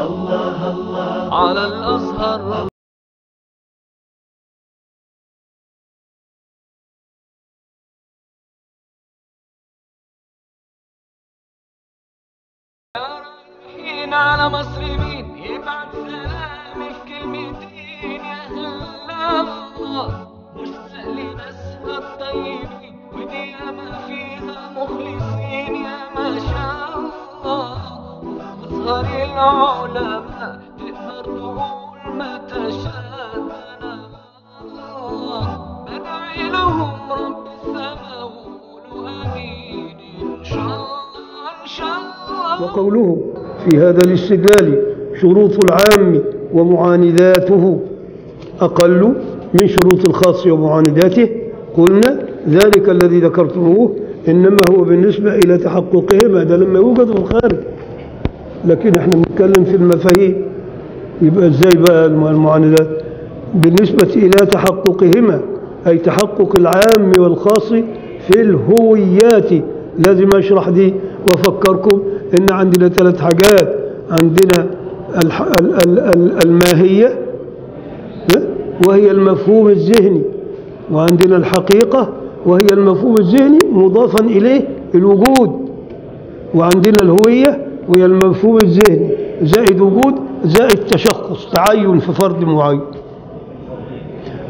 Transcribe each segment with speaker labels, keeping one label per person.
Speaker 1: الله الله على الأزهر
Speaker 2: وقوله في هذا الاستدلال شروط العام ومعانداته. أقل من شروط الخاص ومعانداته. قلنا ذلك الذي ذكرتموه إنما هو بالنسبة إلى تحققهما ده لما يوجد في الخارج. لكن إحنا بنتكلم في المفاهيم. يبقى إزاي بقى المعاندات؟ بالنسبة إلى تحققهما أي تحقق العام والخاص في الهويات. لازم أشرح دي وأفكركم. إن عندنا ثلاث حاجات. عندنا. الماهية؟ وهي المفهوم الذهني. وعندنا الحقيقة وهي المفهوم الذهني مضافا إليه الوجود. وعندنا الهوية وهي المفهوم الذهني. زائد وجود زائد تشخص تعين في فرد معين.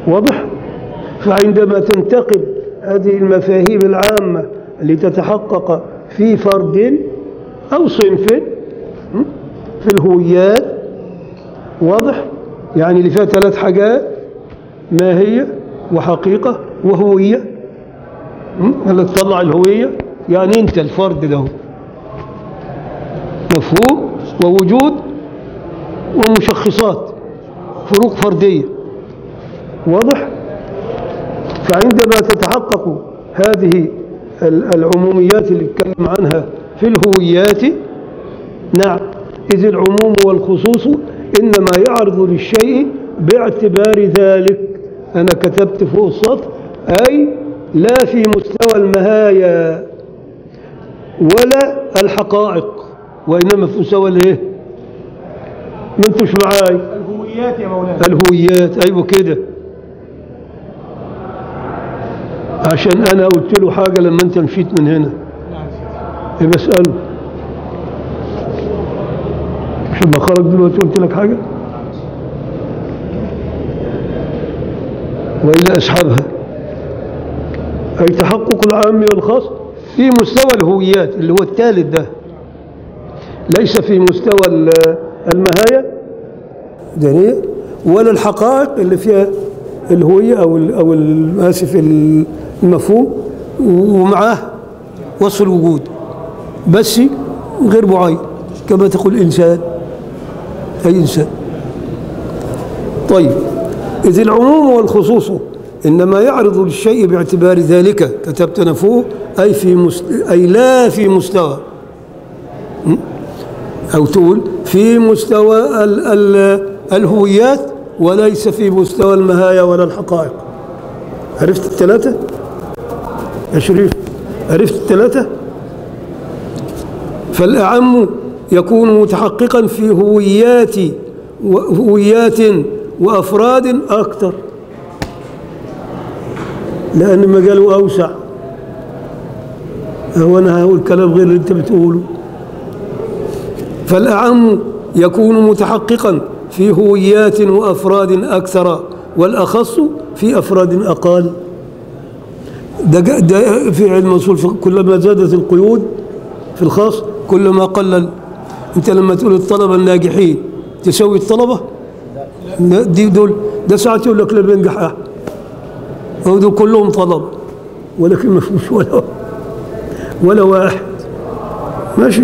Speaker 2: واضح؟ فعندما تنتقل هذه المفاهيم العامة لتتحقق في فرد أو صنف في الهويات. واضح؟ يعني اللي فيها ثلاث حاجات. ماهية وحقيقة. وهوية. اللي تطلع الهوية؟ يعني أنت الفرد ده مفهوم؟ ووجود؟ ومشخصات. فروق فردية. واضح؟ فعندما تتحقق هذه العموميات اللي اتكلم عنها في الهويات. نعم. إذ العموم والخصوص إنما يعرض للشيء باعتبار ذلك. أنا كتبت فوق السطر أي لا في مستوى المهايا ولا الحقائق وإنما في مستوى الإيه؟ ما انتوش معاي.
Speaker 3: الهويات يا مولانا.
Speaker 2: الهويات. أيوة كده. عشان أنا قلت له حاجة لما أنت مشيت من هنا.
Speaker 3: نعم
Speaker 2: إيه بسأله مش لما خرج دلوقتي قلت لك حاجة؟ وإلى أصحابها أي تحقق العام والخاص في مستوى الهويات اللي هو الثالث ده. ليس في مستوى ال- المهاية دينية ولا الحقائق اللي فيها الهوية أو ال أو آسف المفهوم ومعاه وصف الوجود. بس غير معين كما تقول إنسان أي إنسان. طيب إذ العموم والخصوص إنما يعرض للشيء باعتبار ذلك كتبت أنا فوق أي في مست... أي لا في مستوى? أو تقول في مستوى ال... ال... الهويات وليس في مستوى المهايا ولا الحقائق. عرفت الثلاثة؟ يا شريف عرفت الثلاثة؟ فالأعم يكون متحققا في هويات هويات وأفراد أكثر. لأن مجاله أوسع. هو أنا هقول كلام غير اللي أنت بتقوله. فالأعم يكون متحققا في هويات وأفراد أكثر والأخص في أفراد أقل. ده, ده في علم الأصول كلما زادت القيود في الخاص كلما قلل أنت لما تقول الطلبة الناجحين تسوي الطلبة؟ لا، دي دول ده ساعات يقول لك لا بينجح هو دول كلهم طلب ولكن ما فيش ولا ولا واحد. ماشي.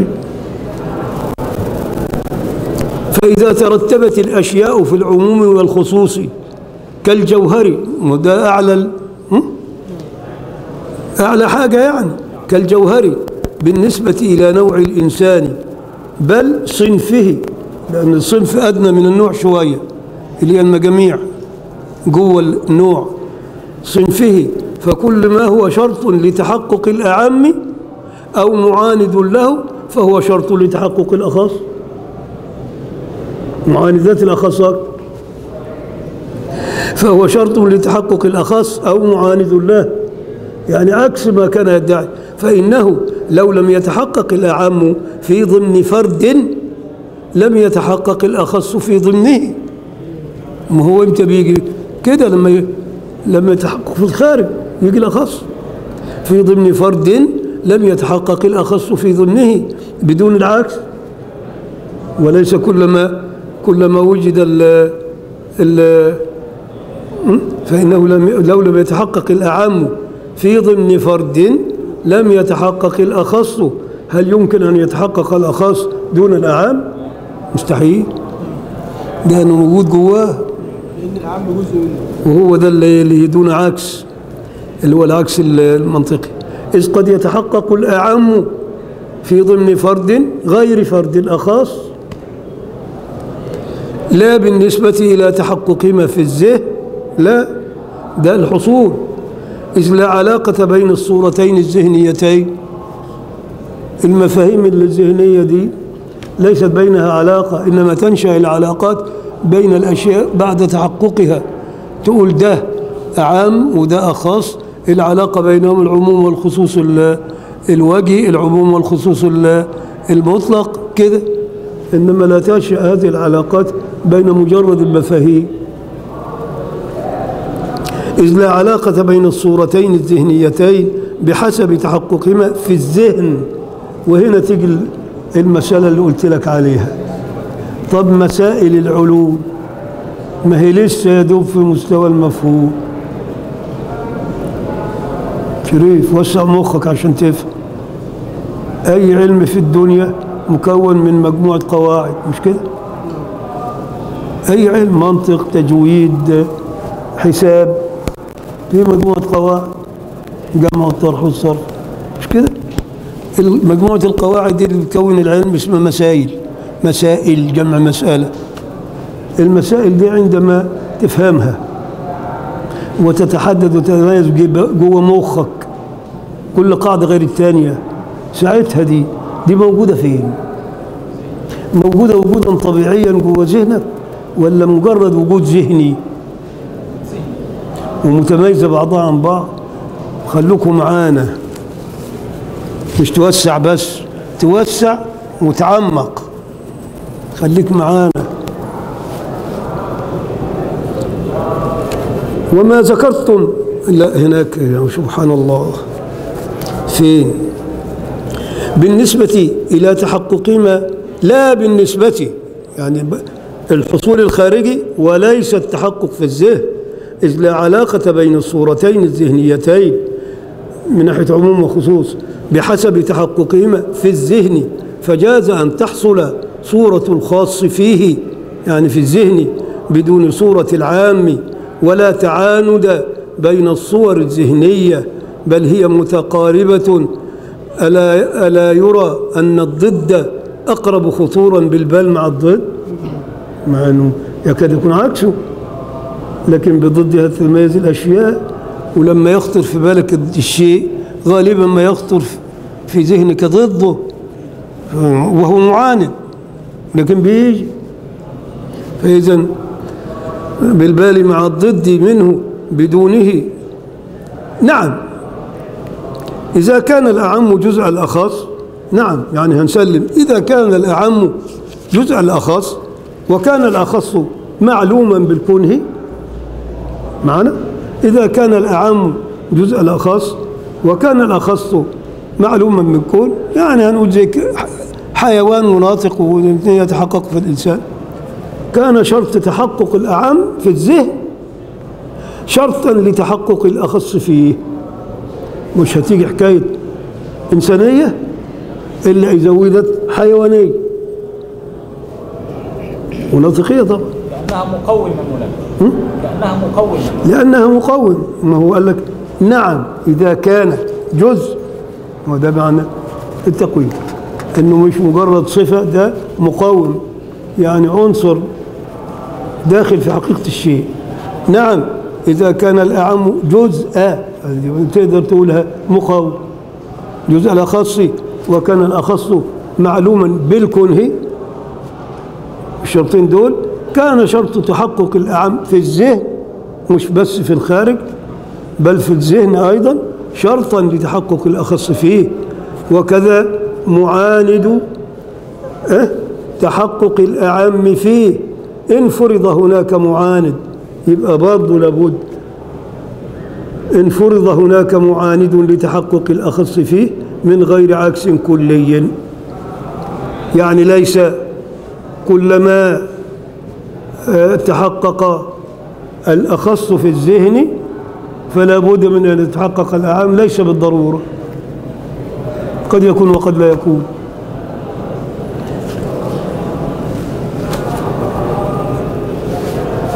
Speaker 2: فإذا ترتبت الأشياء في العموم والخصوص كالجوهر وده أعلى؟ أعلى حاجة يعني كالجوهر. بالنسبة إلى نوع الإنسان بل صنفه لأن الصنف أدنى من النوع شوية اللي هي المجاميع جوه النوع. صنفه فكل ما هو شرط لتحقق الأعم أو معاند له فهو شرط لتحقق الأخص. معاندات الأخص. فهو شرط لتحقق الأخص أو معاند له. يعني عكس ما كان يدعي. فإنه لو لم يتحقق الأعم في ضمن فرد لم يتحقق الأخص في ضمنه. ما هو إمتى بيجي كده لما ي... لما يتحقق في الخارج يجي الأخص. في ضمن فرد لم يتحقق الأخص في ضمنه بدون العكس. وليس كلما كلما وجد ال ال فإنه لم لو لم يتحقق الأعم في ضمن فرد لم يتحقق الأخص. هل يمكن أن يتحقق الأخص دون الأعام؟ مستحيل. ده أنه موجود جواه. وهو ده اللي دون عكس. اللي هو العكس المنطقي. إذ قد يتحقق الأعم في ضمن فرد غير فرد الأخص. لا بالنسبة إلى تحقق ما في الذهن. لا. ده الحصول. إذ لا علاقة بين الصورتين الذهنيتين. المفاهيم الذهنية دي ليست بينها علاقة إنما تنشأ العلاقات بين الأشياء بعد تحققها. تقول ده عام وده أخص. العلاقة بينهم العموم والخصوص ال- الوجهي العموم والخصوص ال- المطلق كده. إنما لا تنشأ هذه العلاقات بين مجرد المفاهيم. إذ لا علاقة بين الصورتين الذهنيتين بحسب تحققهما في الذهن. وهنا تيجي المسألة اللي قلت لك عليها. طب مسائل العلوم ما هي لسه يدوب في مستوى المفهوم؟ شريف وسع مخك عشان تفهم. أي علم في الدنيا مكون من مجموعة قواعد مش كده؟ أي علم منطق تجويد حساب. في مجموعة قواعد. جمع والطرح والصرف. مش كده؟ مجموعة القواعد دي اللي بتكون العلم اسمها مسائل. مسائل جمع مسألة. المسائل دي عندما تفهمها وتتحدد وتتميز جوه مخك كل قاعدة غير الثانية ساعتها دي دي موجودة فين؟ موجودة وجودا طبيعيا جوه ذهنك ولا مجرد وجود ذهني؟ ومتميزة بعضها عن بعض. خلوكم معانا. مش توسع بس توسع وتعمق. خليك معانا. وما ذكرتم لا هناك يا سبحان الله فين بالنسبة إلى تحققهما لا بالنسبة يعني الحصول الخارجي وليس التحقق في الذهن. إذ لا علاقة بين الصورتين الذهنيتين من ناحية عموم وخصوص بحسب تحققهما في الذهن. فجاز أن تحصل صورة الخاص فيه يعني في الذهن بدون صورة العام ولا تعاند بين الصور الذهنية بل هي متقاربة. ألا, ألا يرى أن الضد أقرب خطورا بالبال مع الضد؟ مع أنه يكاد يكون عكسه. لكن بضدها تتميز الأشياء ولما يخطر في بالك الشيء غالبا ما يخطر في ذهنك ضده وهو معاند لكن بيجي. فإذا بالبال مع الضد منه بدونه. نعم. إذا كان الأعم جزء الأخص نعم يعني هنسلم. إذا كان الأعم جزء الأخص وكان الأخص معلوما بالكنه معنا؟ إذا كان الأعم جزء الأخص وكان الأخص معلوما بالكون يعني هنقول زي حيوان مناطق يتحقق في الإنسان. كان شرط تحقق الأعم في الذهن شرطا لتحقق الأخص فيه. مش هتيجي حكاية إنسانية إلا إذا وجدت حيوانية. وناطقية طبعا.
Speaker 3: كأنها مقومة كأنها مقومة
Speaker 2: لأنها مقوم ما هو قال لك نعم إذا كانت جزء. وده معنى التقويم. إنه مش مجرد صفة ده مقوم يعني عنصر داخل في حقيقة الشيء. نعم إذا كان الأعم جزء تقدر تقولها مقوم جزء الأخص وكان الأخص معلوما بالكنه. الشرطين دول. كان شرط تحقق الأعم في الذهن مش بس في الخارج بل في الذهن أيضا شرطا لتحقق الأخص فيه. وكذا معاند أه؟ تحقق الأعم فيه. إن فرض هناك معاند يبقى برضه لابد. إن فرض هناك معاند لتحقق الأخص فيه من غير عكس كلي. يعني ليس كلما تحقق الأخص في الذهن فلا بد من أن يتحقق الأعام ليس بالضرورة. قد يكون وقد لا يكون.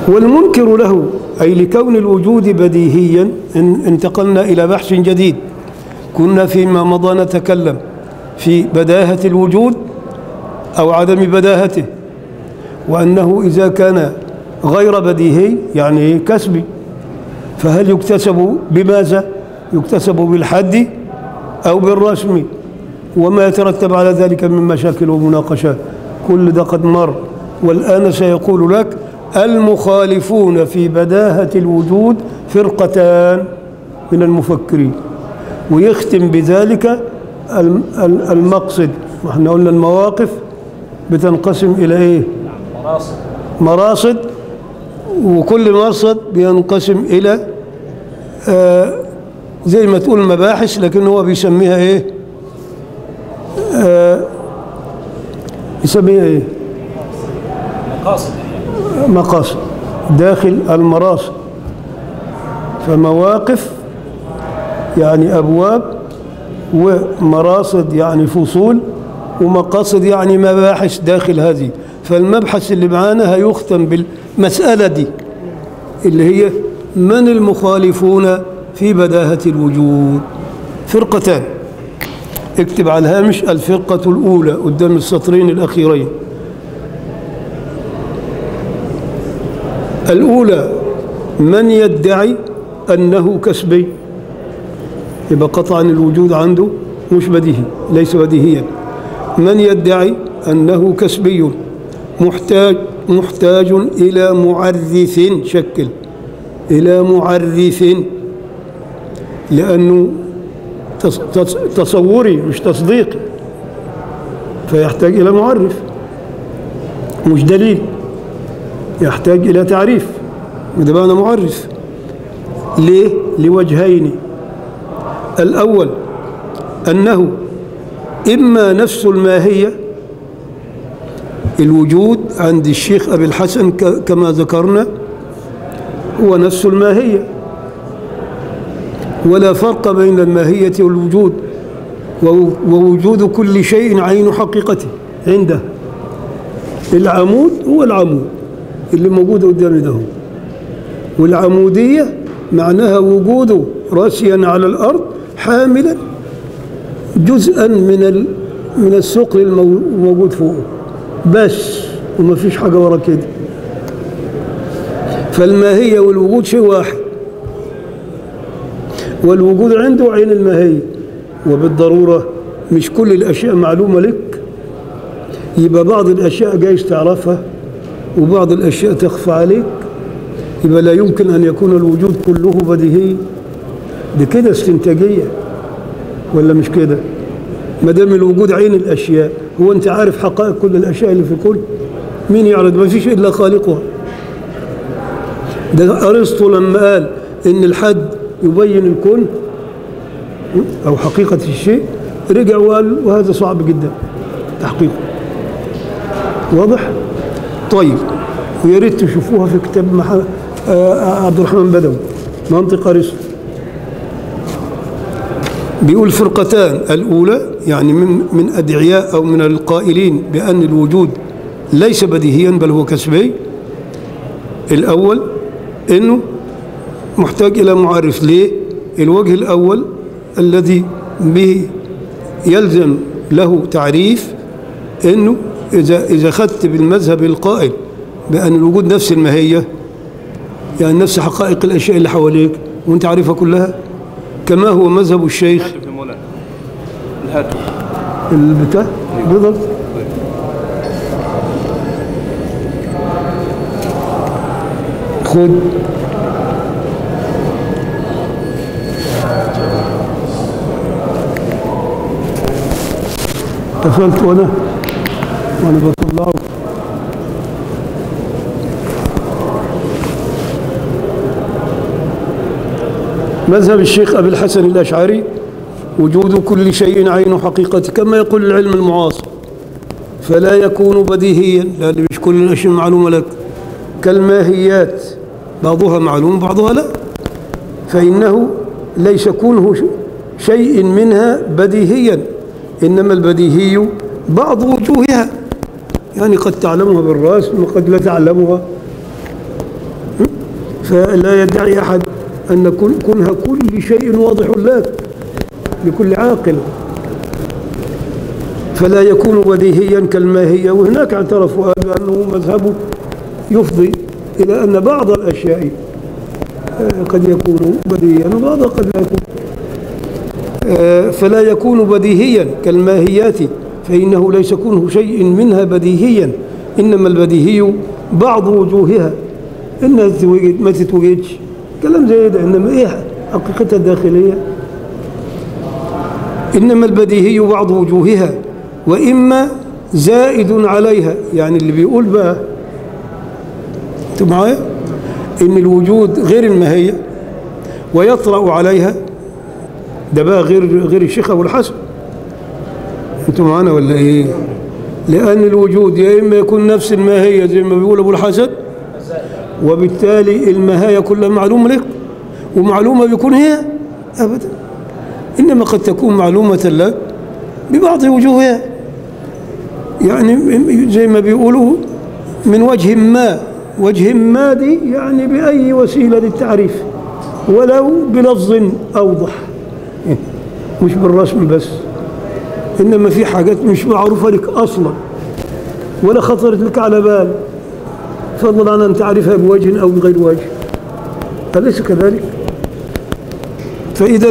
Speaker 2: والمنكر له أي لكون الوجود بديهيا ان- انتقلنا إلى بحث جديد. كنا فيما مضى نتكلم في بداهة الوجود أو عدم بداهته. وأنه إذا كان غير بديهي يعني كسبي. فهل يكتسب بماذا؟ يكتسب بالحد أو بالرسم. وما يترتب على ذلك من مشاكل ومناقشات. كل ده قد مر والآن سيقول لك المخالفون في بداهة الوجود فرقتان من المفكرين. ويختم بذلك الم- ال- المقصد. وإحنا قلنا المواقف بتنقسم إلى إيه؟ مراصد. وكل مرصد بينقسم إلى آه زي ما تقول مباحث لكن هو بيسميها إيه؟ آه يسميها إيه؟
Speaker 3: مقاصد.
Speaker 2: مقاصد. داخل المراصد. فمواقف يعني أبواب ومراصد يعني فصول ومقاصد يعني مباحث داخل هذه. فالمبحث اللي معانا هيختم بالمسألة دي اللي هي من المخالفون في بداهة الوجود؟ فرقتان. اكتب على الهامش الفرقة الأولى قدام السطرين الأخيرين. الأولى من يدعي أنه كسبي؟ يبقى قطعا الوجود عنده مش بديهي ليس بديهيا. من يدعي أنه كسبي؟ محتاج محتاج إلى معرف شكل إلى معرف لأنه تص- تص- تصوري مش تصديقي فيحتاج إلى معرف مش دليل يحتاج إلى تعريف وده معنى معرف ليه؟ لوجهين الأول أنه إما نفس الماهية الوجود عند الشيخ أبي الحسن كما ذكرنا هو نفس الماهية ولا فرق بين الماهية والوجود وو- ووجود كل شيء عين حقيقته عنده العمود هو العمود اللي موجود قدامي ده. والعمودية معناها وجوده راسيا على الأرض حاملا جزءا من. من الثقل المو- الموجود فوقه بس وما فيش حاجة ورا كده. فالماهية والوجود شيء واحد. والوجود عنده عين الماهية. وبالضرورة مش كل الأشياء معلومة لك. يبقى بعض الأشياء جايز تعرفها وبعض الأشياء تخفى عليك. يبقى لا يمكن أن يكون الوجود كله بديهي. ده كده استنتاجية ولا مش كده؟ ما دام الوجود عين الأشياء. هو أنت عارف حقائق كل الأشياء اللي في الكون. مين يعرض؟ ما فيش إلا خالقها. ده أرسطو لما قال إن الحد يبين الكون أو حقيقة الشيء رجع وقال وهذا صعب جدا تحقيقه. واضح؟ طيب ويا ريت تشوفوها في كتاب مح... آه عبد الرحمن بدوي منطق أرسطو. بيقول فرقتان الأولى يعني من من أدعياء أو من القائلين بأن الوجود ليس بديهيا بل هو كسبي. الأول إنه محتاج إلى معرف. ليه؟ الوجه الأول الذي به يلزم له تعريف إنه إذا إذا خدت بالمذهب القائل بأن الوجود نفس الماهية يعني نفس حقائق الأشياء اللي حواليك وأنت عارفها كلها كما هو مذهب الشيخ
Speaker 4: الهاتف.
Speaker 2: البتاع؟ بالضبط. خد. قفلت وأنا. وأنا بطلعه. مذهب الشيخ أبي الحسن الأشعري. وجود كل شيء عين حقيقته كما يقول العلم المعاصر. فلا يكون بديهيا لأن مش كل الأشياء معلومة لك. كالماهيات بعضها معلوم بعضها لا. فإنه ليس كونه شيء منها بديهيا إنما البديهي بعض وجوهها. يعني قد تعلمها بالرأس وقد لا تعلمها. فلا يدعي أحد أن كن- كونها كل شيء واضح لك. لكل عاقل. فلا يكون بديهيا كالماهية وهناك اعترفوا بأنه مذهبه يفضي إلى أن بعض الأشياء آه، قد يكون بديهيا وبعضها قد لا يكون. آه، فلا يكون بديهيا كالماهيات فإنه ليس كونه شيء منها بديهيا إنما البديهي بعض وجوهها. إنها ما تتوجدش كلام زي ده إنما إيه حقيقتها الداخلية إنما البديهي بعض وجوهها وإما زائد عليها. يعني اللي بيقول بقى أنتوا معايا؟ إن الوجود غير الماهية ويطرأ عليها. ده بقى غير غير الشيخ أبو الحسن. أنتوا معانا ولا إيه؟ لأن الوجود يا إما يكون نفس الماهية زي ما بيقول أبو الحسن وبالتالي الماهية كلها معلومة لك ومعلومة بيكون هي أبدا. إنما قد تكون معلومة لك ببعض وجوهها. يعني زي ما بيقولوا من وجه ما وجه ما دي يعني بأي وسيلة للتعريف ولو بلفظ أوضح. مش بالرسم بس إنما في حاجات مش معروفة لك أصلا ولا خطرت لك على بال. فضلا عن أن تعرفها بوجه أو بغير وجه. أليس كذلك؟ فإذا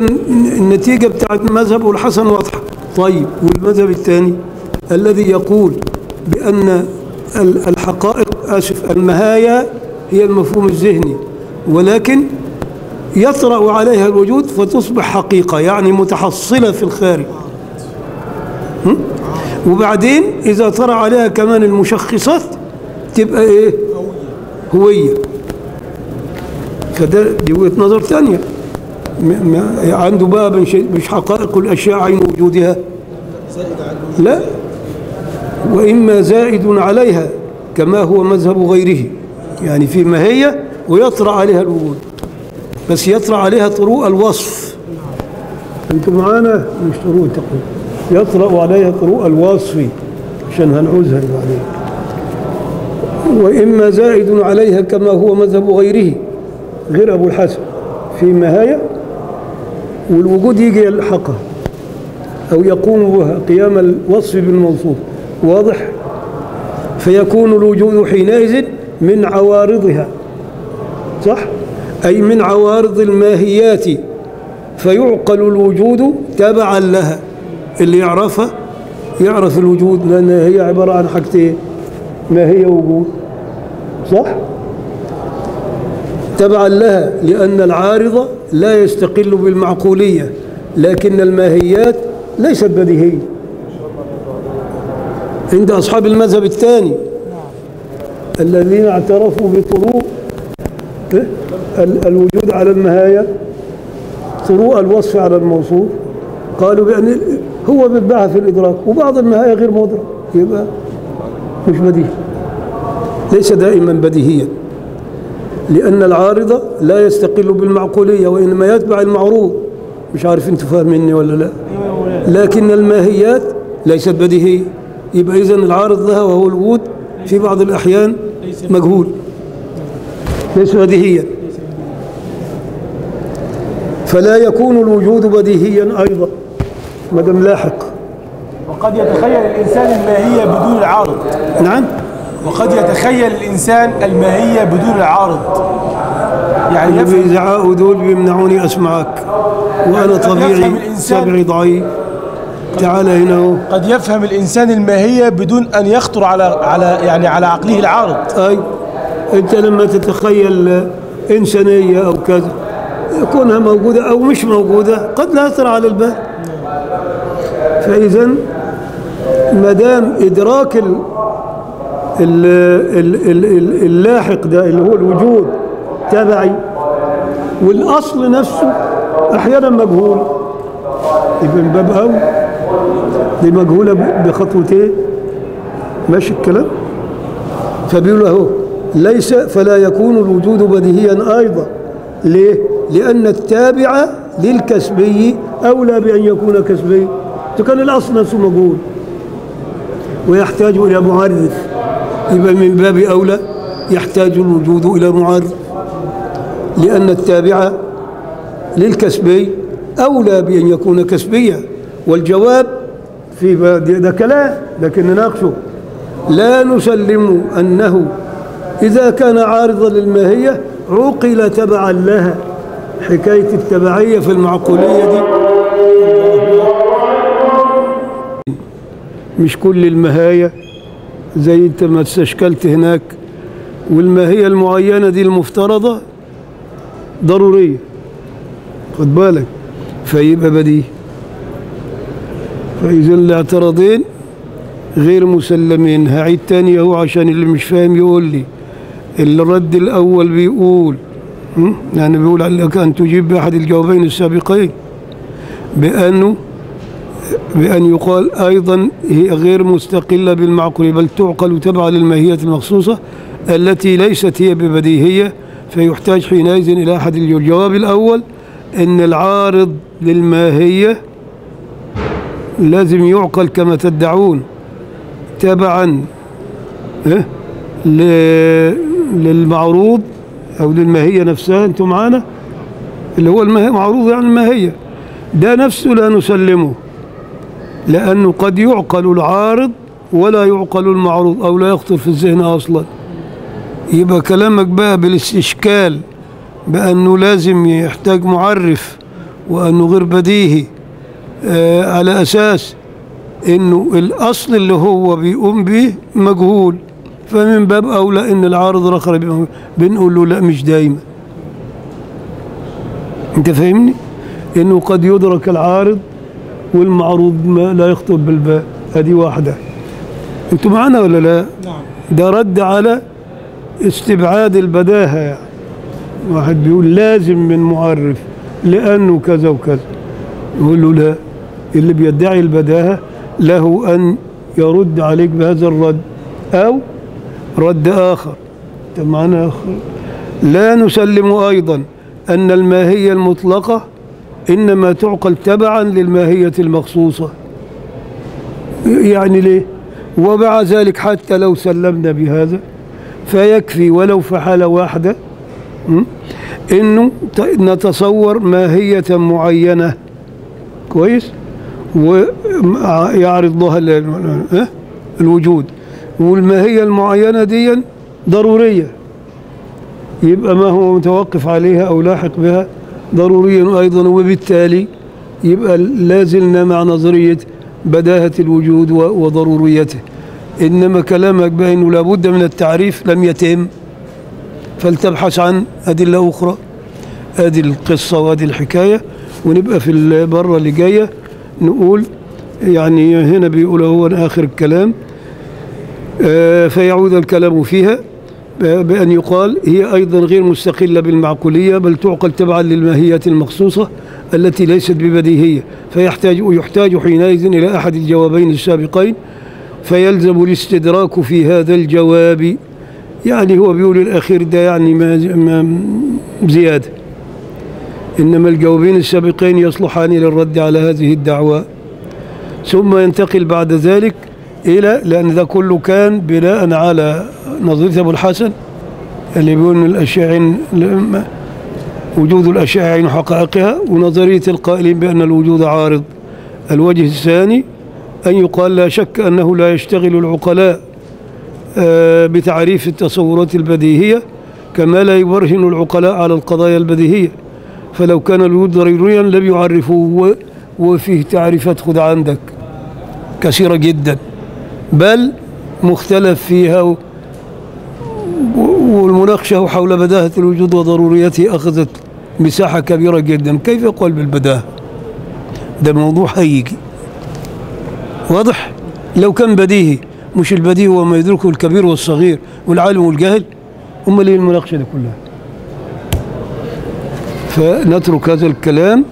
Speaker 2: النتيجة بتاعت مذهب الحسن واضحة. طيب والمذهب الثاني الذي يقول بأن ال- الحقائق آسف المهايا هي المفهوم الذهني ولكن يطرأ عليها الوجود فتصبح حقيقة يعني متحصلة في الخارج؟ وبعدين إذا طرأ عليها كمان المشخصات تبقى إيه؟ هوية. فده دي وجهة نظر م- عنده بقى مش حقائق الأشياء عين وجودها. لا. وإما زائد عليها كما هو مذهب غيره. يعني في ماهية ويطرأ عليها الوجود. بس يطرأ عليها طروء الوصف. أنتم معانا؟ مش طروء التقويم يطرأ عليها طروء الوصف. عشان هنعوزها بعدين. وإما زائد عليها كما هو مذهب غيره. غير أبو الحسن. في مهاية والوجود يجي يلحقها أو يقوم بها. قيام الوصف بالموصوف واضح؟ فيكون الوجود حينئذ من عوارضها. صح؟ أي من عوارض الماهيات. فيعقل الوجود تبعا لها. اللي يعرفها يعرف الوجود لأن هي عبارة عن حاجتين. ما هي وجود؟ صح؟ تبعا لها لأن العارضة لا يستقل بالمعقولية لكن الماهيات ليست بديهية عند أصحاب المذهب الثاني الذين اعترفوا بطروق إيه؟ ال- الوجود على المهاية طروق الوصف على الموصوف قالوا بأن هو بيتبعها في الإدراك وبعض المهاية غير مدرك يبقى مش بديهي ليس دائما بديهيا لأن العارضة لا يستقل بالمعقولية وإنما يتبع المعروض مش عارف أنتوا فاهميني ولا لا؟ لكن الماهيات ليست بديهية. يبقى إذن العارض لها وهو الوجود في بعض الأحيان مجهول. ليس بديهيا. فلا يكون الوجود بديهيا أيضا ما دام لاحق.
Speaker 4: وقد يتخيل الإنسان الماهية بدون العارض.
Speaker 2: نعم.
Speaker 4: وقد يتخيل الإنسان الماهية بدون العارض. يعني
Speaker 2: اللي بيزعقوا دول بيمنعوني أسمعك وأنا طبيعي سبعي ضعيف. تعال هنا.
Speaker 4: قد يفهم الإنسان الماهية بدون أن يخطر على على يعني على عقله العارض.
Speaker 2: أي أنت لما تتخيل إنسانية أو كذا كونها موجودة أو مش موجودة قد لا يطرأ على البال. فإذا ما دام إدراك ال ال ال ال ال اللاحق ده اللي هو الوجود تبعي والأصل نفسه أحيانا مجهول. يبقى من باب أول دي مجهولة ب- بخطوتين. ماشي الكلام؟ فبيقول أهو ليس فلا يكون الوجود بديهيا أيضا. ليه؟ لأن التابع للكسبي أولى بأن يكون كسبي. كان الأصل نفسه مجهول. ويحتاج إلى معرف. يبقى من باب أولى يحتاج الوجود إلى معرف لأن التابع للكسبي أولى بأن يكون كسبيا والجواب في ده كلام لكن نناقشه. لا نسلم أنه إذا كان عارضا للماهية عقل تبعا لها حكاية التبعية في المعقولية دي. مش كل المهاية زي انت ما استشكلت هناك والماهية المعينة دي المفترضة ضرورية خد بالك فيبقى بديهي فإذا الاعتراضين غير مسلمين هعيد تاني أهو عشان اللي مش فاهم يقول لي الرد الأول بيقول? يعني بيقول لك أن تجيب بأحد الجوابين السابقين بأنه بأن يقال أيضا هي غير مستقلة بالمعقول بل تعقل تبع للماهية المخصوصة التي ليست هي ببديهية. فيحتاج حينئذ إلى أحد الجواب الأول أن العارض للماهية لازم يعقل كما تدعون تبعا إيه؟ للمعروض أو للماهية نفسها أنتم معانا؟ اللي هو الماهية معروض يعني الماهية. ده نفسه لا نسلمه. لأنه قد يعقل العارض ولا يعقل المعروض أو لا يخطر في الذهن أصلا يبقى كلامك بقى بالاستشكال بأنه لازم يحتاج معرف وأنه غير بديهي آه على أساس أنه الأصل اللي هو بيقوم به مجهول فمن باب أولى أن العارض الآخر. بنقول له لا مش دايما أنت فاهمني؟ أنه قد يدرك العارض والمعروض ما لا يخطر بالبال هذه واحدة. أنتوا معنا ولا لا؟
Speaker 4: نعم.
Speaker 2: ده رد على استبعاد البداهة. يعني واحد بيقول لازم من معرف لأنه كذا وكذا. يقول له لا. اللي بيدعي البداهة له أن يرد عليك بهذا الرد. أو رد آخر. معنا آخر. لا نسلم أيضا أن الماهية المطلقة إنما تعقل تبعا للماهية المخصوصة. يعني ليه؟ ومع ذلك حتى لو سلمنا بهذا فيكفي ولو في حالة واحدة ت- نتصور ماهية معينة. كويس؟ ويعرض لها ال- ال- الوجود. والماهية المعينة دي ضرورية. يبقى ما هو متوقف عليها أو لاحق بها؟ ضروريا أيضا وبالتالي يبقى لازلنا مع نظرية بداهة الوجود وضروريته. إنما كلامك بأنه لابد من التعريف لم يتم. فلتبحث عن أدلة أخرى. هذه القصة وهذه الحكاية ونبقى في المرة اللي جاية. نقول يعني هنا بيقول هو آخر الكلام. آه، فيعود الكلام فيها. بأن يقال هي أيضا غير مستقلة بالمعقولية بل تعقل تبعا للماهية المخصوصة التي ليست ببديهية. فيحتاج يحتاج حينئذ إلى أحد الجوابين السابقين. فيلزم الاستدراك في هذا الجواب. يعني هو بيقول الأخير ده يعني ما زيادة. إنما الجوابين السابقين يصلحان للرد على هذه الدعوة. ثم ينتقل بعد ذلك إلى لأن ده كله كان بناء على نظرية أبو الحسن اللي بيقول إن الأشياء عين لما- وجود الأشياء عين حقائقها ونظرية القائلين بأن الوجود عارض. الوجه الثاني أن يقال لا شك أنه لا يشتغل العقلاء آه، بتعريف التصورات البديهية كما لا يبرهن العقلاء على القضايا البديهية. فلو كان الوجود ضروريا لم يعرفوه وفيه تعريفات خد عندك كثيرة جدا. بل مختلف فيها والمناقشة حول بداهة الوجود وضروريته أخذت مساحة كبيرة جدا. كيف يقول بالبداهة؟ ده موضوع هيجي واضح؟ لو كان بديهي مش البديهي هو ما يدركه الكبير والصغير والعالم والجاهل أمال ليه المناقشة دي كلها. فنترك هذا الكلام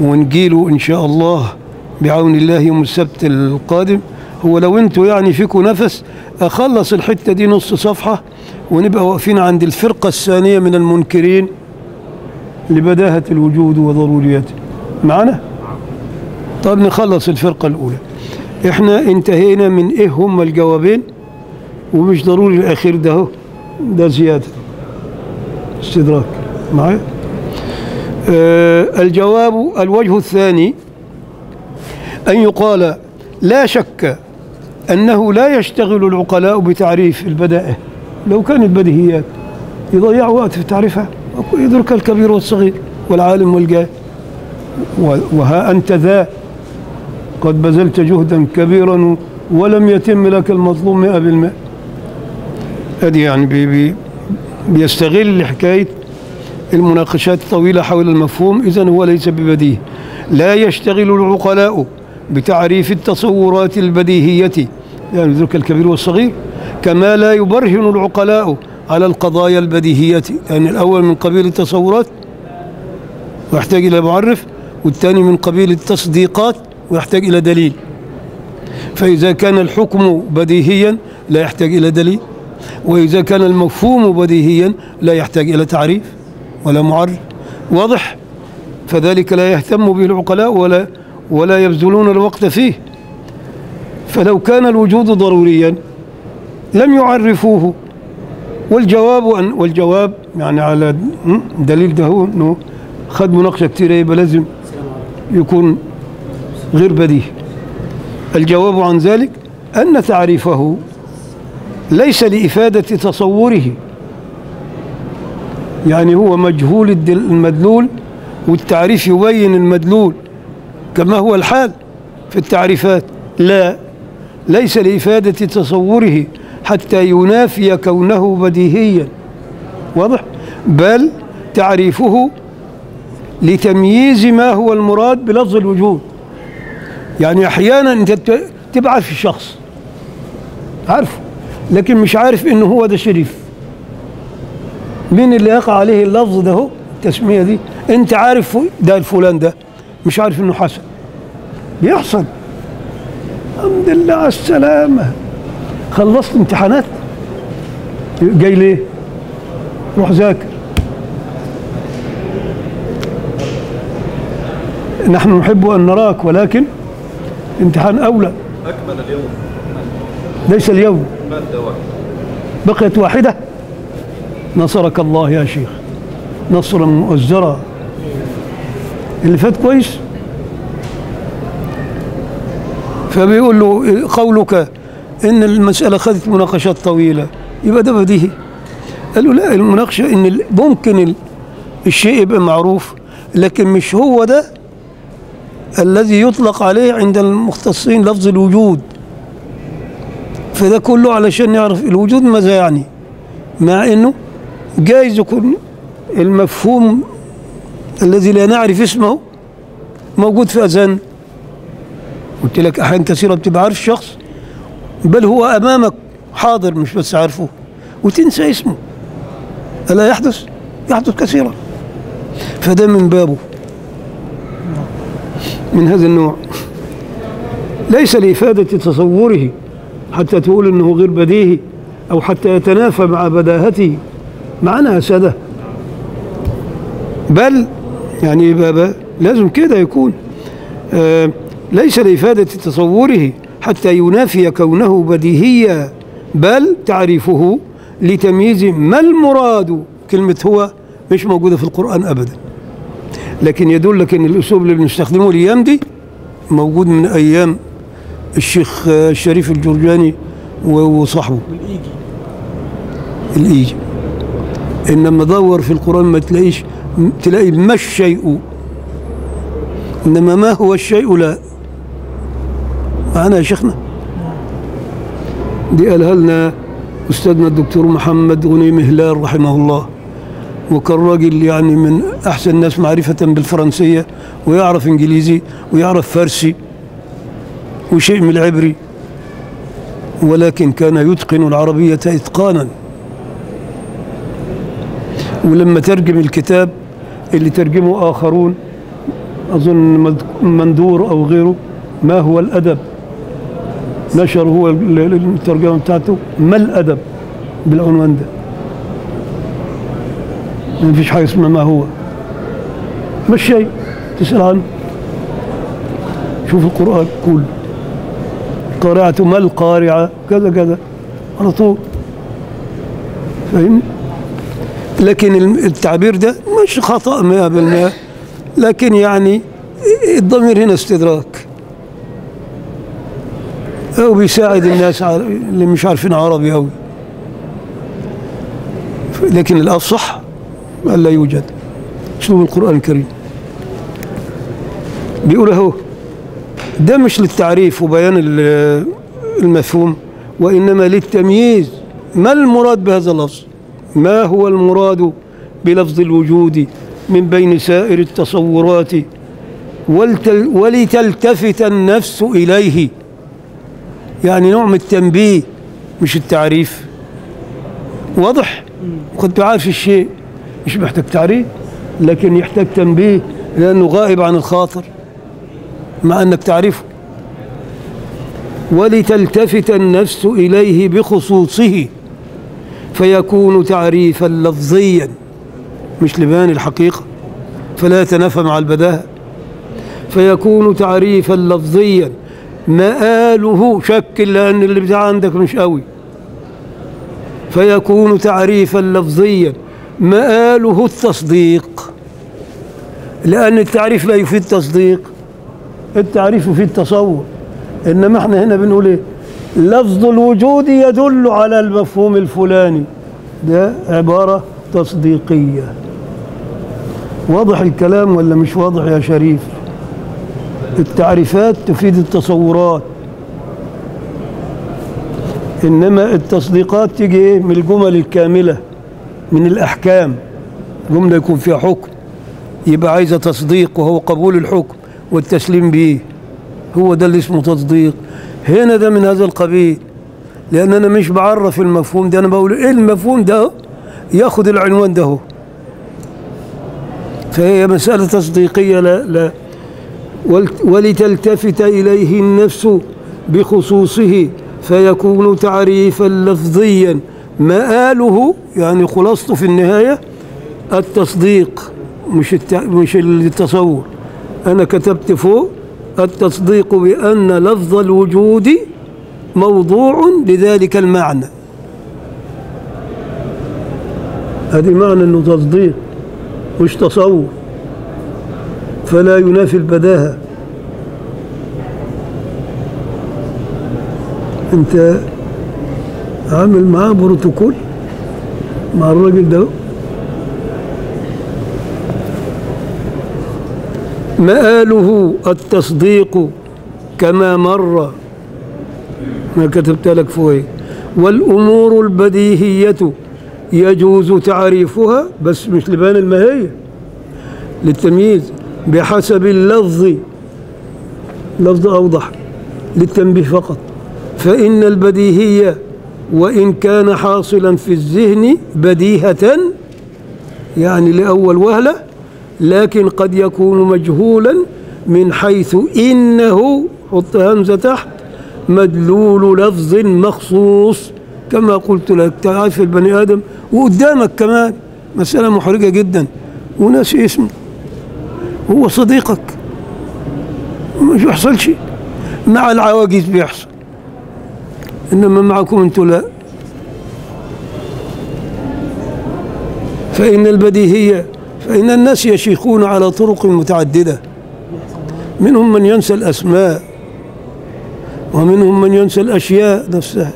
Speaker 2: ونجيله إن شاء الله بعون الله يوم السبت القادم. هو لو أنتوا يعني فيكم نفس أخلص الحتة دي نص صفحة ونبقى واقفين عند الفرقة الثانية من المنكرين لبداهة الوجود وضروريته معنا؟ طب نخلص الفرقة الأولى. إحنا انتهينا من إيه هم الجوابين؟ ومش ضروري الأخير ده هو ده زيادة. استدراك. معايا؟ آه الجواب الوجه الثاني أن يقال لا شك أنه لا يشتغل العقلاء بتعريف البدائع. لو كانت بديهيات يضيعوا وقت في تعريفها يدرك الكبير والصغير والعالم والجاهل وها أنت ذا قد بذلت جهدا كبيرا ولم يتم لك المطلوب مئة بالمئة. هذه يعني بي بي بيستغل حكاية المناقشات الطويلة حول المفهوم إذا هو ليس ببديهي. لا يشتغل العقلاء بتعريف التصورات البديهية. يعني يدرك الكبير والصغير. كما لا يبرهن العقلاء على القضايا البديهية. يعني الأول من قبيل التصورات ويحتاج إلى معرف والثاني من قبيل التصديقات ويحتاج إلى دليل. فإذا كان الحكم بديهيا لا يحتاج إلى دليل وإذا كان المفهوم بديهيا لا يحتاج إلى تعريف ولا معرف. واضح؟ فذلك لا يهتم به العقلاء ولا ولا يبذلون الوقت فيه. فلو كان الوجود ضروريا لم يعرفوه. والجواب أن والجواب يعني على دليل ده هو إنه خد مناقشه كتير يبقى لازم يكون غير بديهي. الجواب عن ذلك أن تعريفه ليس لإفادة تصوره. يعني هو مجهول المدلول والتعريف يبين المدلول. كما هو الحال في التعريفات. لا ليس لإفادة تصوره حتى ينافي كونه بديهيا. واضح؟ بل تعريفه لتمييز ما هو المراد بلفظ الوجود. يعني أحيانا أنت ت- تبقى عارف الشخص عارفه؟ لكن مش عارف إنه هو ده شريف. مين اللي يقع عليه اللفظ ده هو؟ التسمية دي. أنت عارف ده الفلان ده. مش عارف إنه حسن. بيحصل. الحمد لله على السلامة. خلصت امتحانات. جاي ليه؟ روح ذاكر. نحن نحب أن نراك ولكن امتحان أولى.
Speaker 5: أكمل اليوم.
Speaker 2: ليس اليوم.
Speaker 5: مادة واحدة
Speaker 2: بقيت واحدة. نصرك الله يا شيخ. نصرا مؤزرا. اللي فات كويس؟ فبيقول له قولك إن المسألة خدت مناقشات طويلة. يبقى ده بديهي. قال له لا المناقشة إن ممكن ال- الشيء يبقى معروف لكن مش هو ده الذي يطلق عليه عند المختصين لفظ الوجود. فده كله علشان نعرف الوجود ماذا يعني. مع إنه جايز يكون المفهوم الذي لا نعرف اسمه موجود في اذهان قلت لك احيان كثيره بتبقى عارف شخص بل هو أمامك حاضر مش بس عارفه. وتنسى اسمه. ألا يحدث؟ يحدث كثيرا. فده من بابه. من هذا النوع. ليس لإفادة تصوره حتى تقول إنه غير بديهي أو حتى يتنافى مع بداهته. معناها سده بل يعني بقى لازم كده يكون. آه ليس لإفادة تصوره حتى ينافي كونه بديهيا بل تعريفه لتمييز ما المراد كلمة هو مش موجودة في القرآن أبدا. لكن يدلك أن الأسلوب اللي بنستخدمه الأيام دي موجود من أيام الشيخ الشريف الجرجاني وصاحبه.
Speaker 3: والإيجي.
Speaker 2: الإيجي. إنما دور في القرآن ما تلاقيش تلاقي ما الشيء؟ إنما ما هو الشيء لا. معنا يا شيخنا. دي قالها لنا أستاذنا الدكتور محمد غنيم هلال رحمه الله. وكان راجل يعني من أحسن الناس معرفة بالفرنسية ويعرف إنجليزي ويعرف فارسي وشيء من العبري. ولكن كان يتقن العربية إتقانا. ولما ترجم الكتاب اللي ترجمه آخرون أظن مندور أو غيره ما هو الأدب؟ نشر هو ال- ال- الترجمة بتاعته. ما الأدب بالعنوان ده؟ ما فيش حاجة اسمها ما هو. مش شيء تسأل عنه. شوف القرآن كله. قارعة ما القارعة؟ كذا كذا. على طول. فاهم لكن التعبير ده مش خطأ 100% لكن يعني الضمير هنا استدراك. أو بيساعد الناس اللي مش عارفين عربي أوي. لكن الأفصح ألا يوجد. أسلوب القرآن الكريم. بيقول أهو ده مش للتعريف وبيان ال- المفهوم وإنما للتمييز. ما المراد بهذا اللفظ؟ ما هو المراد بلفظ الوجود من بين سائر التصورات؟ ولتل ولتلتفت النفس إليه. يعني نوع من التنبيه مش التعريف. واضح؟ كنت عارف الشيء؟ مش محتاج تعريف لكن يحتاج تنبيه لأنه غائب عن الخاطر مع أنك تعرفه. ولتلتفت النفس إليه بخصوصه. فيكون تعريفا لفظيا مش لبيان الحقيقة. فلا يتنافى مع البداهة. فيكون تعريفا لفظيا. مآله شك لأن اللي بتاع عندك مش قوي. فيكون تعريفا لفظيا. مآله التصديق. لأن التعريف لا يفيد تصديق التعريف يفيد تصور إنما إحنا هنا بنقول إيه؟ لفظ الوجود يدل على المفهوم الفلاني. ده عبارة تصديقية. واضح الكلام ولا مش واضح يا شريف؟ التعريفات تفيد التصورات. إنما التصديقات تيجي إيه؟ من الجمل الكاملة من الأحكام. جملة يكون فيها حكم. يبقى عايزة تصديق وهو قبول الحكم والتسليم به هو ده اللي اسمه تصديق. هنا ده من هذا القبيل. لأن أنا مش بعرف المفهوم ده. أنا بقول إيه المفهوم ده؟ ياخد العنوان ده. فهي مسألة تصديقية. لا لا. ولت- ولتلتفت إليه النفس بخصوصه فيكون تعريفا لفظيا. مآله يعني خلاصته في النهاية التصديق مش. مش التصور. أنا كتبت فوق التصديق بأن لفظ الوجود موضوع لذلك المعنى. هذه معنى أنه تصديق مش تصور فلا ينافي البداهة. أنت عامل معاه بروتوكول مع الراجل ده؟ مآله التصديق كما مر. ما كتبت لك فوق والأمور البديهية يجوز تعريفها بس مش لبان الماهية. للتمييز بحسب اللفظ. لفظ أوضح. للتنبيه فقط. فإن البديهية وإن كان حاصلا في الذهن بديهة يعني لأول وهلة لكن قد يكون مجهولا من حيث إنه حط همزة تحت مدلول لفظ مخصوص. كما قلت لك تعرف البني آدم وقدامك كمان مسألة محرجة جدا. وناس اسمه؟ هو صديقك. مش بيحصل شيء. مع العواجيز بيحصل. إنما معكم أنتوا لا. فإن البديهية فإن الناس يشيخون على طرق متعددة. منهم من ينسى الأسماء ومنهم من ينسى الأشياء نفسها.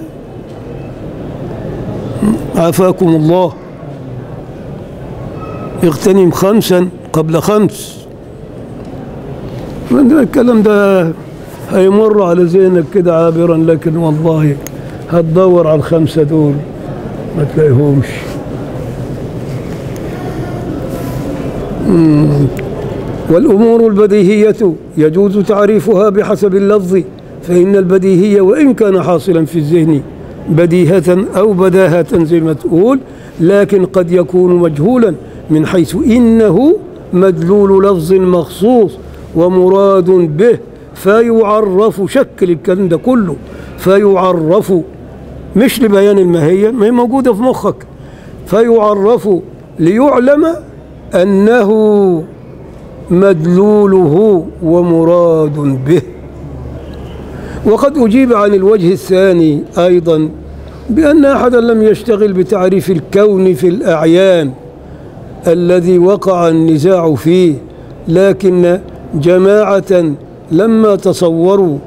Speaker 2: عافاكم الله. اغتنم خمسا قبل خمس. الكلام ده هيمر على ذهنك كده عابرا لكن والله هتدور على الخمسة دول ما تلاقيهمش. والأمور البديهية يجوز تعريفها بحسب اللفظ فإن البديهية وإن كان حاصلا في الذهن بديهة أو بداهة زي ما تقول لكن قد يكون مجهولا من حيث إنه مدلول لفظ مخصوص ومراد به فيعرف شكل الكلام ده كله فيعرف مش لبيان الماهية ما هي موجودة في مخك فيعرف ليعلم أنه مدلوله ومراد به. وقد أجيب عن الوجه الثاني أيضا بأن أحدا لم يشتغل بتعريف الكون في الأعيان الذي وقع النزاع فيه لكن جماعة لما تصوروا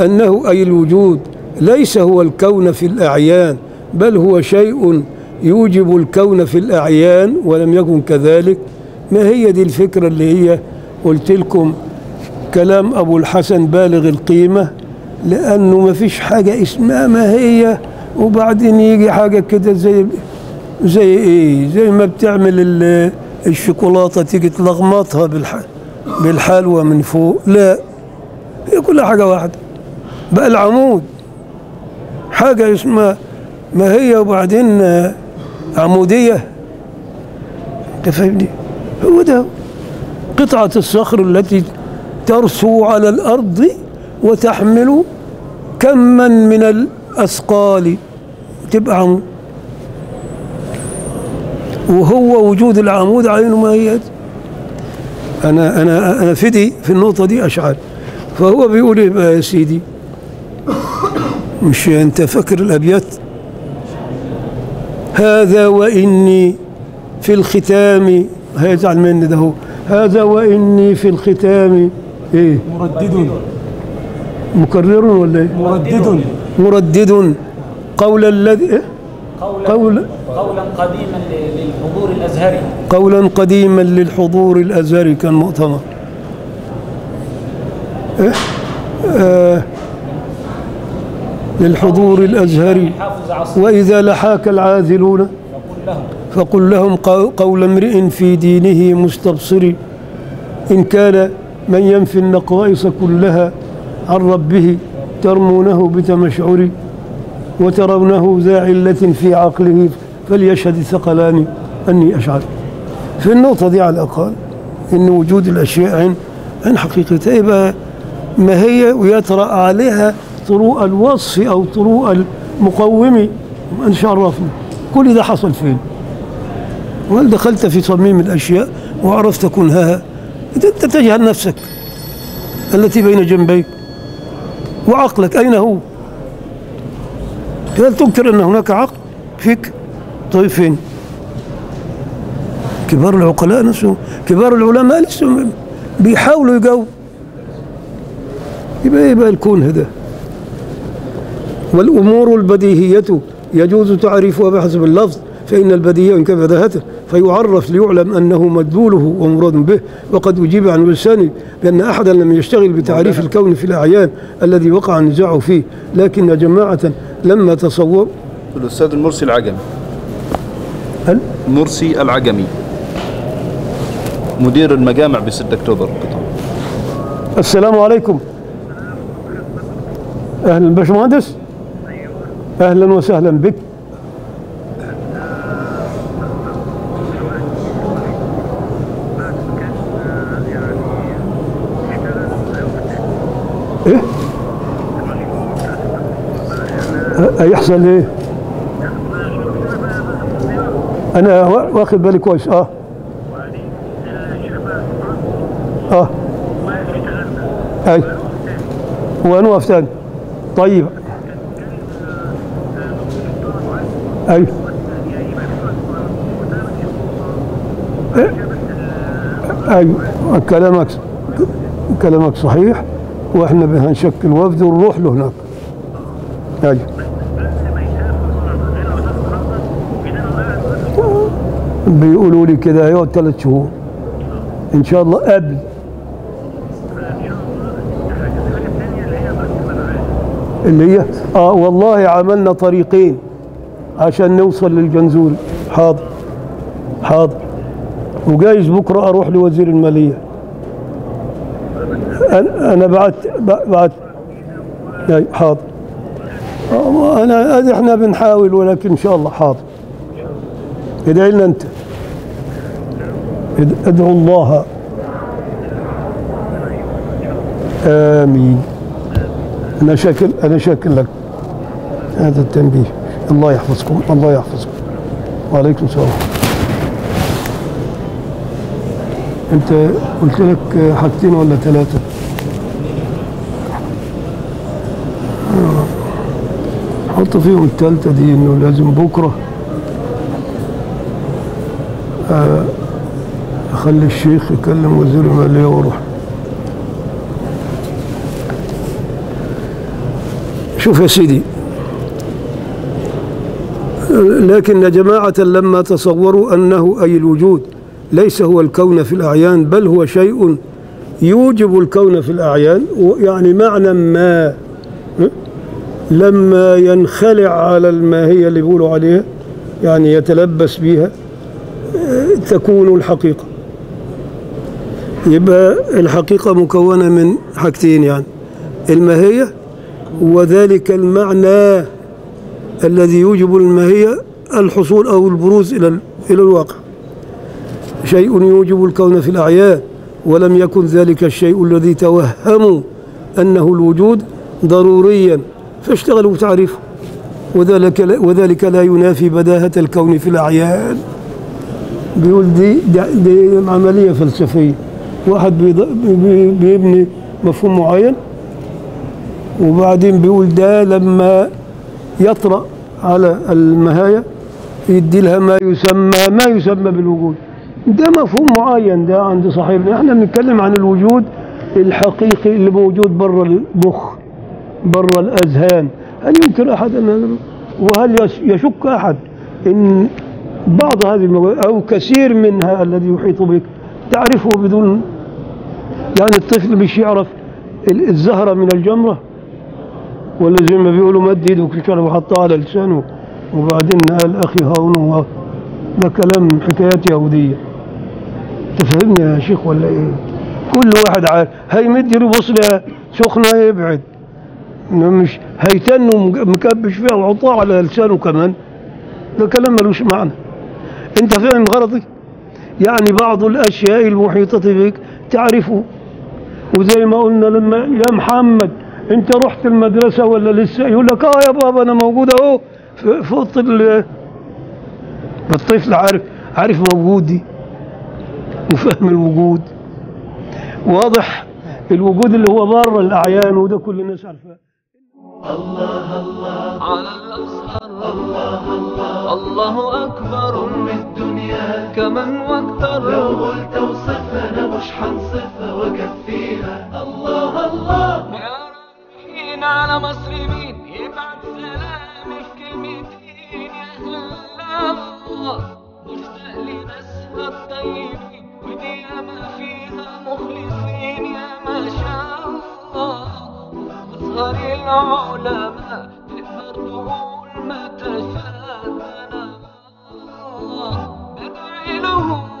Speaker 2: أنه أي الوجود ليس هو الكون في الأعيان بل هو شيء يوجب الكون في الأعيان ولم يكن كذلك. ما هي دي الفكرة اللي هي قلت لكم كلام أبو الحسن بالغ القيمة؟ لأنه ما فيش حاجة اسمها ما هي وبعدين يجي حاجة كده زي زي إيه؟ زي ما بتعمل ال- الشوكولاتة تيجي تلغمطها بالح بالحلوى من فوق. لا هي كلها حاجة واحدة. بقى العمود. حاجة اسمها ما هي وبعدين عمودية. أنت فاهمني؟ هو ده قطعة الصخر التي ترسو على الأرض وتحمل كما من الأثقال تبقى عمود وهو وجود العمود عينه ما هي أنا أنا أنا فدي في النقطة دي أشعر. فهو بيقول إيه بقى يا سيدي؟ مش أنت فاكر الأبيات؟ هذا وإني في الختام. هيزعل مني ده هو. هذا وإني في الختام. إيه؟
Speaker 4: مردد.
Speaker 2: مكرر ولا إيه؟
Speaker 4: مردد.
Speaker 2: مردد. قول الذي إيه؟
Speaker 3: قولا
Speaker 2: قول
Speaker 3: قولا قديما للحضور الأزهري.
Speaker 2: قولا قديما للحضور الأزهري كان مؤتمر. إيه؟ آه للحضور الأزهري وإذا لحاك العاذلون فقل لهم قو- قول امرئ في دينه مستبصر إن كان من ينفي النقائص كلها عن ربه ترمونه بتمشعر وترونه ذا علة في عقله فليشهد الثقلان أني أشعر. في النقطة دي على الأقل إن وجود الأشياء عن حقيقتها يبقى ما هي ويطرأ عليها طروء الوصف أو طروء المقوم أن شرفنا كل ده حصل فين؟ وهل دخلت في صميم الأشياء وعرفت كنهها؟ أنت تجهل نفسك التي بين جنبيك وعقلك. أين هو؟ هل تنكر أن هناك عقل فيك؟ طيب فين؟ كبار العقلاء نفسهم كبار العلماء لسه بيحاولوا يجاوبوا. يبقى يبقى الكون هذا؟ والأمور البديهية يجوز تعريفها بحسب اللفظ فإن البديهية إن كان فيعرف ليعلم أنه مدلوله ومراد به وقد أجيب عن اللسان بأن أحدا لم يشتغل بتعريف الكون في الأعيان الذي وقع النزاع فيه لكن جماعة لما تصور
Speaker 5: الأستاذ المرسي العجمي.
Speaker 2: هل؟
Speaker 5: مرسي العجمي. مدير المجامع ب 6 أكتوبر.
Speaker 2: السلام عليكم. أهلا باشمهندس أهلا وسهلا بك؟ أ- هيحصل؟ أنا وا- واخد بالي كويس أه. أه. أي. ونوقف تاني. طيب أي. أي. كلامك كلامك صحيح وإحنا هنشكل وفد ونروح له هناك. أي. بيقولوا لي كده هيقعد ثلاث شهور. إن شاء الله قبل. اللي هي؟ آه والله عملنا طريقين. عشان نوصل للجنزول. حاضر. حاضر. وجايز بكرة أروح لوزير المالية. أنا أنا بعت بعت حاضر. أنا أدي إحنا بنحاول ولكن إن شاء الله حاضر. ادعي لنا إد- ادعو الله. آمين. أنا شاكر أنا شاكر لك هذا التنبيه. الله يحفظكم الله يحفظكم. وعليكم السلام. أنت قلت لك حاجتين ولا ثلاثة آه. حط فيهم الثالثة دي إنه لازم بكرة آه، أخلي الشيخ يكلم وزير المالية وأروح. شوف يا سيدي لكن جماعة لما تصوروا أنه أي الوجود ليس هو الكون في الأعيان بل هو شيء يوجب الكون في الأعيان يعني معنى ما لما ينخلع على الماهية اللي بيقولوا عليها يعني يتلبس بها تكون الحقيقة. يبقى الحقيقة مكونة من حاجتين يعني الماهية وذلك المعنى الذي يوجب الماهية الحصول أو البروز إلى إلى الواقع. شيء يوجب الكون في الأعيان ولم يكن ذلك الشيء الذي توهموا أنه الوجود ضروريا. فاشتغلوا بتعريفه. وذلك لا وذلك لا ينافي بداهة الكون في الأعيان. بيقول دي, دي, عملية فلسفية. واحد بيبني مفهوم معين وبعدين بيقول ده لما يطرأ على المهاية يدي لها ما يسمى ما يسمى بالوجود. ده مفهوم معين ده عند صاحبنا إحنا بنتكلم عن الوجود الحقيقي اللي موجود بره المخ بره الأذهان. هل يمكن أحد أن وهل يش- يشك أحد إن بعض هذه أو كثير منها الذي يحيط بك؟ تعرفه بدون يعني الطفل مش يعرف ال- الزهرة من الجمرة؟ زي ما بيقولوا مد ايده في الشرب وحطها على لسانه. وبعدين قال أخي هارون هو ده كلام حكايات يهودية. تفهمني يا شيخ ولا إيه؟ كل واحد عارف. هيمد له بص لها سخنة يبعد. مش هيتن ومكبش فيها وحطها على لسانه كمان. ده كلام ملوش معنى. أنت فاهم غرضي يعني بعض الأشياء المحيطة بك تعرفه. وزي ما قلنا لما يا محمد انت رحت المدرسة ولا لسه؟ يقول لك آه يا بابا أنا موجود أهو. في في اوضه ال- الطفل عارف عارف موجودي وفهم الوجود. واضح الوجود اللي هو بره الأعيان وده كل الناس عارفاه.
Speaker 1: على الأزهر الله الله الله أكبر من الدنيا كمن وأكتر. لو قلت أوصفها أنا مش حنصفها وكفيها الله الله. مصريين على مصريين يبعت في كلمتين يا الله مشتاق لناسها الطيبين. ودنيا ما فيها مخلصين يا ما شاء الله. مظهر العلماء تقدر تقول ما تشاء بدعي لهم